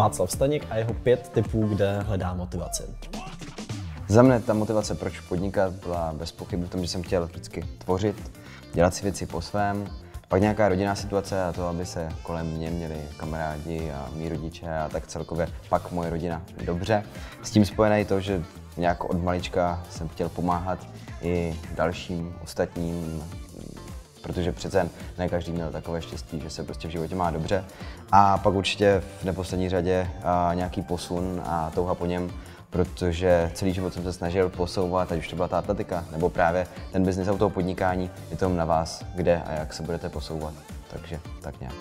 Václav Staněk a jeho pět typů, kde hledá motivaci. Za mne ta motivace, proč podnikat, byla bez pochyby v tom, že jsem chtěl vždycky tvořit, dělat si věci po svém, pak nějaká rodinná situace a to, aby se kolem mě měli kamarádi a mý rodiče a tak celkově pak moje rodina dobře. S tím spojené to, že nějak od malička jsem chtěl pomáhat i dalším ostatním, protože přece ne každý měl takové štěstí, že se prostě v životě má dobře. A pak určitě v neposlední řadě nějaký posun a touha po něm, protože celý život jsem se snažil posouvat, ať už to byla ta atletika, nebo právě ten biznis a toho podnikání, je to na vás, kde a jak se budete posouvat. Takže tak nějak.